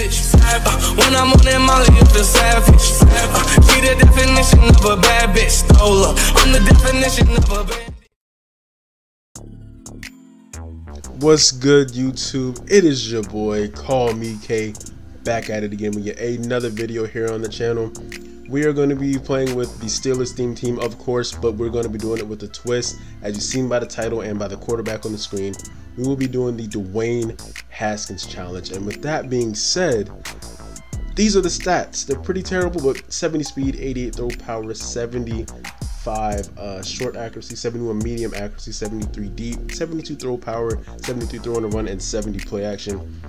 when I'm on that molly, feel savage. She the definition of a bad bitch. Stole her. I'm the definition of a bad What's good, YouTube? It is your boy, KallMeKay, back at it again with another video here on the channel. We are going to be playing with the Steelers theme team, of course, but we're going to be doing it with a twist. As you've seen by the title and by the quarterback on the screen, we will be doing the Dwayne Haskins challenge. And with that being said, these are the stats. They're pretty terrible, but 70 speed, 88 throw power, 75 uh, short accuracy, 71 medium accuracy, 73 deep, 72 throw power, 73 throw on the run, and 70 play action.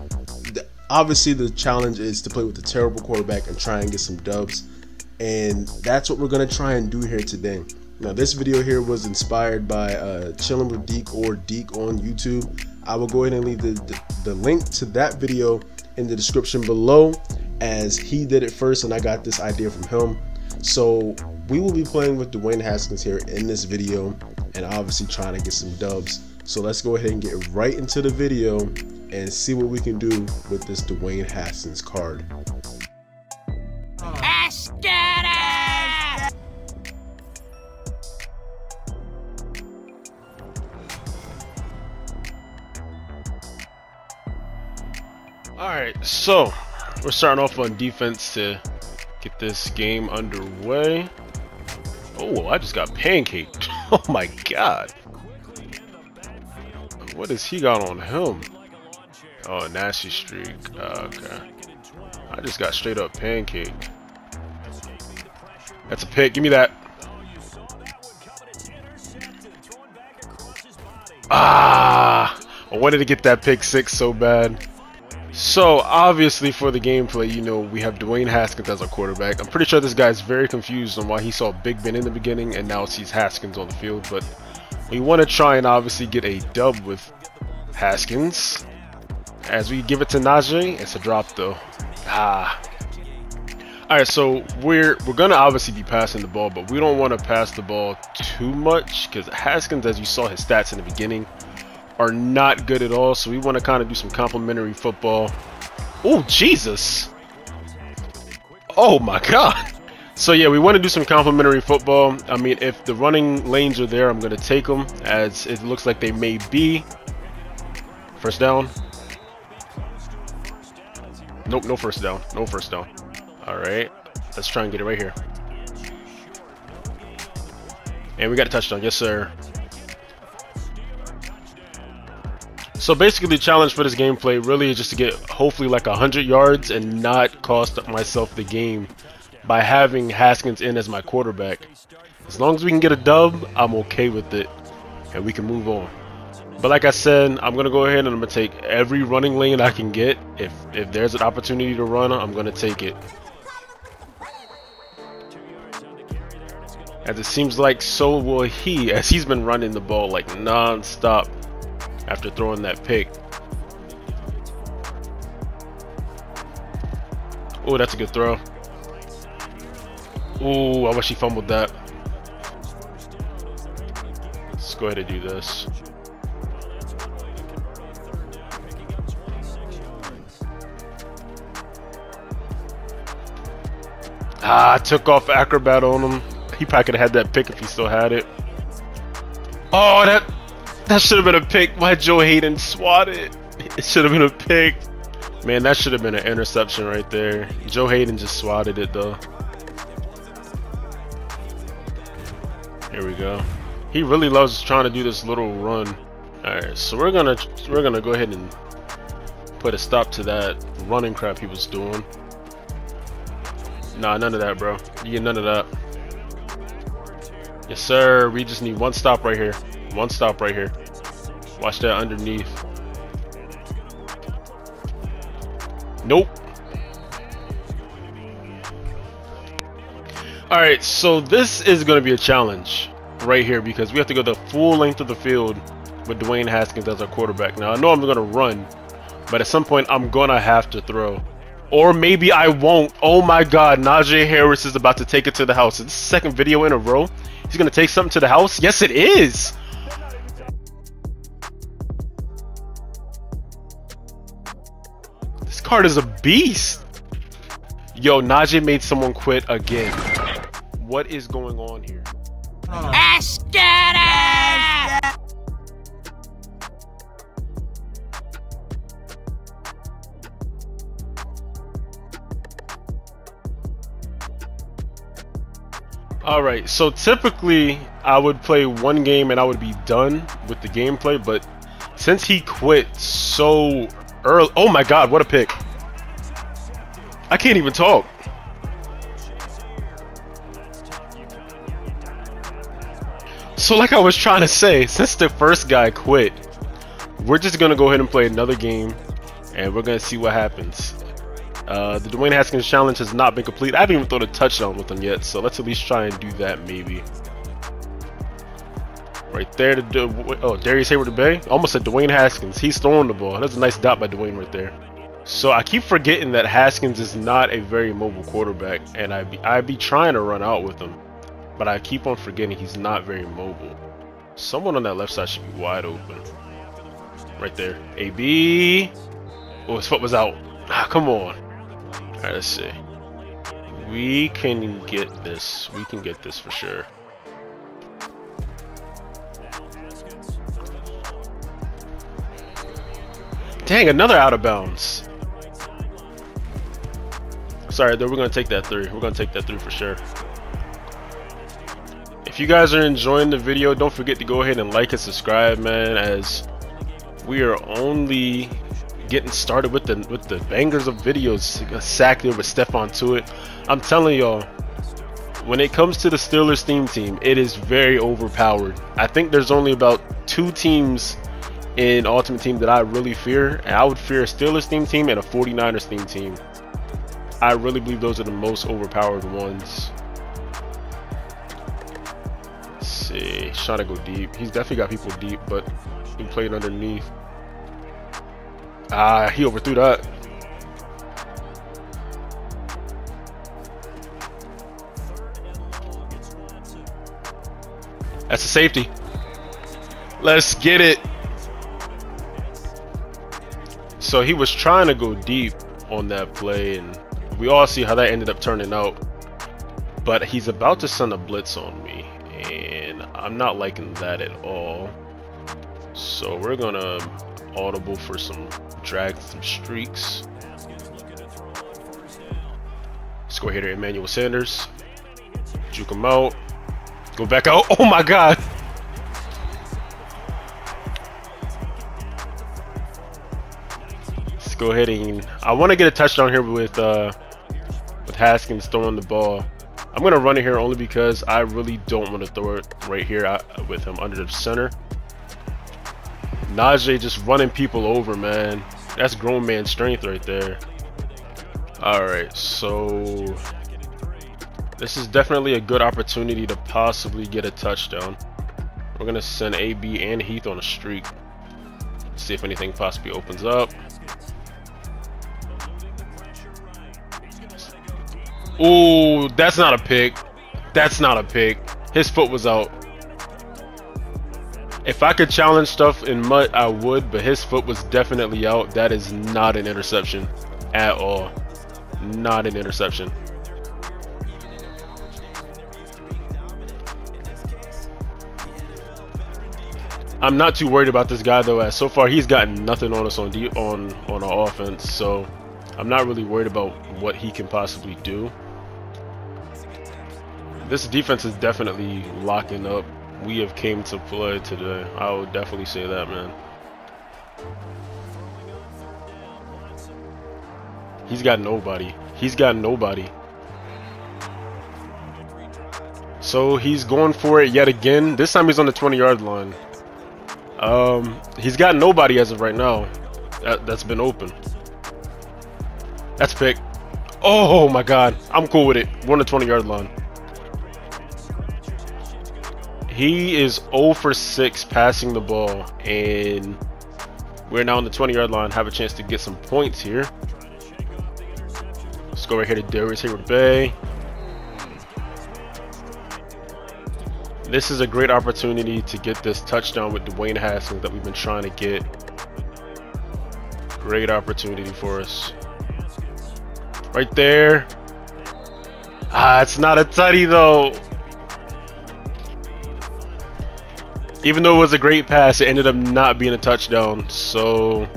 The, obviously, the challenge is to play with a terrible quarterback and try and get some dubs. And that's what we're going to try and do here today. Now, this video here was inspired by uh, Chillin' with Deke or Deke on YouTube. I will go ahead and leave the, the, the link to that video in the description below as he did it first and I got this idea from him. So we will be playing with Dwayne Haskins here in this video and obviously trying to get some dubs. So let's go ahead and get right into the video and see what we can do with this Dwayne Haskins card. Alright, so we're starting off on defense to get this game underway. Oh, I just got pancaked. Oh my god. What has he got on him? Oh, nasty streak. Uh, okay. I just got straight up pancaked. That's a pick. Give me that. Ah! I wanted to get that pick six so bad. So, obviously for the gameplay, you know, we have Dwayne Haskins as our quarterback. I'm pretty sure this guy's very confused on why he saw Big Ben in the beginning and now sees Haskins on the field, but we want to try and obviously get a dub with Haskins. As we give it to Najee, it's a drop though. Ah. Alright, so we're we're gonna obviously be passing the ball, but we don't want to pass the ball too much because Haskins, as you saw his stats in the beginning, are not good at all, so we want to kind of do some complimentary football. Oh, Jesus! Oh my god! So yeah, we want to do some complimentary football. I mean, if the running lanes are there, I'm going to take them, as it looks like they may be. First down. Nope, no first down. No first down. Alright, let's try and get it right here. And we got a touchdown. Yes, sir. So basically the challenge for this gameplay really is just to get hopefully like 100 yards and not cost myself the game by having Haskins in as my quarterback. As long as we can get a dub, I'm okay with it and we can move on. But like I said, I'm going to go ahead and I'm going to take every running lane I can get. If, if there's an opportunity to run, I'm going to take it. As it seems like so will he, as he's been running the ball like non-stop after throwing that pick. Oh, that's a good throw. Oh, I wish he fumbled that. Let's go ahead and do this. Ah, took off Acrobat on him. He probably could have had that pick if he still had it. Oh, that that should have been a pick. Why Joe Haden swatted? It should have been a pick. Man, that should have been an interception right there. Joe Haden just swatted it though. Here we go. He really loves trying to do this little run. Alright, so we're gonna we're gonna go ahead and put a stop to that running crap he was doing. Nah, none of that, bro. You get none of that. Yes, sir. We just need one stop right here. One stop right here. Watch that underneath. Nope. Alright, so this is going to be a challenge right here because we have to go the full length of the field with Dwayne Haskins as our quarterback. Now, I know I'm going to run, but at some point I'm going to have to throw. Or maybe I won't. Oh my god, Najee Harris is about to take it to the house. It's the second video in a row. He's going to take something to the house? Yes, it is! Card is a beast. Yo, Najee made someone quit again. What is going on here? Ash, get! Alright, so typically I would play one game and I would be done with the gameplay, but since he quit so early. Oh my god, what a pick. I can't even talk. So like I was trying to say, since the first guy quit, we're just gonna go ahead and play another game and we're gonna see what happens. Uh, the Dwayne Haskins challenge has not been complete. I haven't even thrown a touchdown with him yet, so let's at least try and do that maybe. Right there to do, oh Darius Heyward-Bey, almost said Dwayne Haskins. He's throwing the ball. That's a nice dot by Dwayne right there. So I keep forgetting that Haskins is not a very mobile quarterback, and I be I be trying to run out with him, but I keep on forgetting he's not very mobile. Someone on that left side should be wide open. Right there, AB. Oh, his foot was out. Ah, come on. Alright, let's see. We can get this. We can get this for sure. Dang, another out of bounds. Sorry, though, we're going to take that three. We're going to take that three for sure. If you guys are enjoying the video, don't forget to go ahead and like and subscribe, man, as we are only getting started with the with the bangers of videos. There with Stephon Tuitt. I'm telling y'all, when it comes to the Steelers theme team, it is very overpowered. I think there's only about two teams in Ultimate Team that I really fear, and I would fear a Steelers theme team and a 49ers theme team. I really believe those are the most overpowered ones. Let's see, trying to go deep. He's definitely got people deep, but he played underneath. Ah, he overthrew that. That's a safety. Let's get it. So he was trying to go deep on that play, and we all see how that ended up turning out. But he's about to send a blitz on me, and I'm not liking that at all. So we're gonna audible for some drag some streaks. Score hitter Emmanuel Sanders. Juke him out. Go back out. Oh my god! Let's go ahead and I want to get a touchdown here with uh Haskins throwing the ball. I'm gonna run it here only because I really don't want to throw it right here uh, with him under the center. Najee just running people over, man. That's grown man strength right there. Alright, so this is definitely a good opportunity to possibly get a touchdown. We're gonna send AB and Heath on a streak. See if anything possibly opens up. Ooh, that's not a pick. That's not a pick. His foot was out. If I could challenge stuff in MUT, I would, but his foot was definitely out. That is not an interception at all. Not an interception. I'm not too worried about this guy though, as so far he's gotten nothing on us on on on our offense, so I'm not really worried about what he can possibly do. This defense is definitely locking up we have came to play today. I would definitely say that, man. He's got nobody. He's got nobody. So he's going for it yet again. This time he's on the 20 yard line. Um, he's got nobody as of right now. That, that's been open. That's pick. Oh my god. I'm cool with it. We're on the 20 yard line. He is 0 for 6 passing the ball, and we're now on the 20 yard line. Have a chance to get some points here. Let's go right here to Darius Heyward-Bey. This is a great opportunity to get this touchdown with Dwayne Haskins that we've been trying to get. Great opportunity for us. Right there. Ah, it's not a tutty though. Even though it was a great pass, it ended up not being a touchdown. So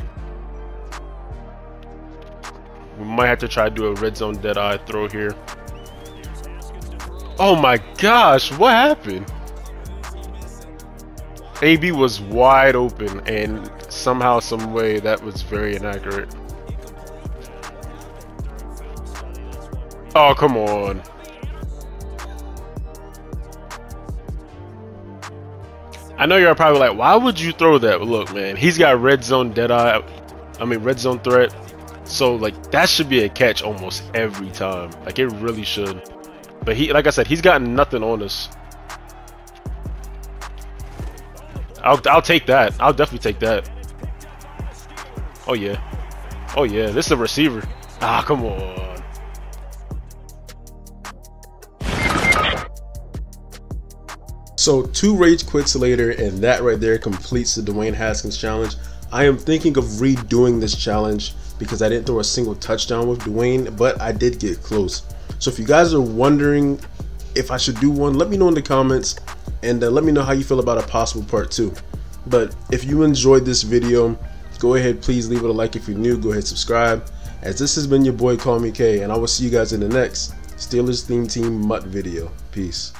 we might have to try to do a red zone dead eye throw here. Oh my gosh, what happened? AB was wide open and somehow, some way that was very inaccurate. Oh, come on. I know you're probably like, why would you throw that? But look, man, he's got red zone dead eye. I mean, red zone threat. So, like, that should be a catch almost every time. Like, it really should. But he, like I said, he's gotten nothing on us. I'll, I'll take that. I'll definitely take that. Oh, yeah. Oh, yeah. This is a receiver. Ah, come on. So two rage quits later and that right there completes the Dwayne Haskins challenge. I am thinking of redoing this challenge because I didn't throw a single touchdown with Dwayne, but I did get close. So if you guys are wondering if I should do one, let me know in the comments and uh, let me know how you feel about a possible part two. But if you enjoyed this video, go ahead, please leave it a like if you're new, go ahead, subscribe. As this has been your boy KallMeKay, and I will see you guys in the next Steelers Theme Team MUT video. Peace.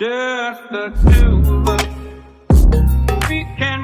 Just the two of us. We can